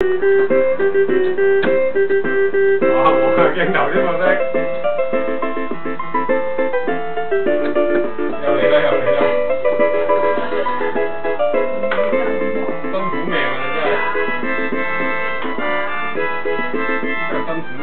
哇！冇向鏡頭添嘛的。又嚟啦！又嚟啦！辛苦命啊！真係，真係辛苦命。